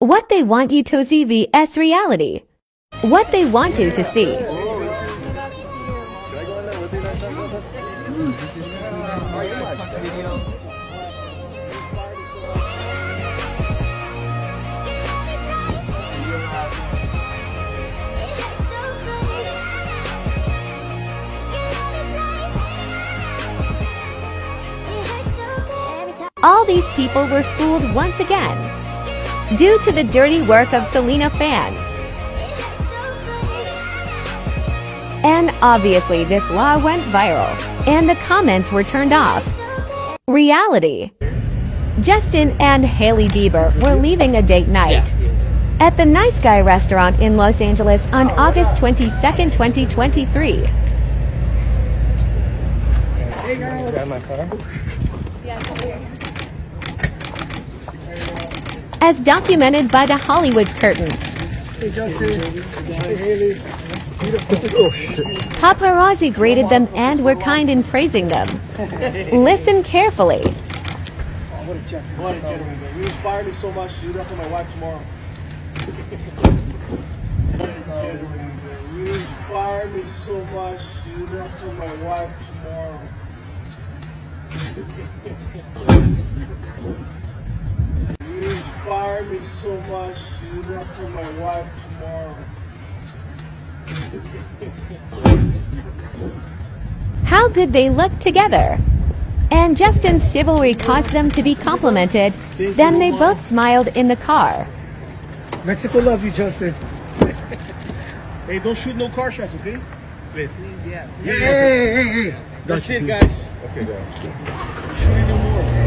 What they want you to see vs reality. What they want you to see. All these people were fooled once again due to the dirty work of Selena fans. And obviously this law went viral, and the comments were turned off. Reality. Justin and Hailey Bieber were leaving a date night at the Nice Guy restaurant in Los Angeles on August 22, 2023. As documented by the Hollywood Curtain. Paparazzi greeted them and were kind in praising them. Listen carefully. Me so much. My wife tomorrow. you inspire me so much. You my wife tomorrow. you inspire me so much. You for my wife tomorrow. How good they look together. And Justin's chivalry caused them to be complimented. Then they both smiled in the car. Mexico love you, Justin. hey, don't shoot no car shots, okay? Please. yeah. Hey, hey, hey, hey. That's it, guys. Okay, guys. Shooting no more.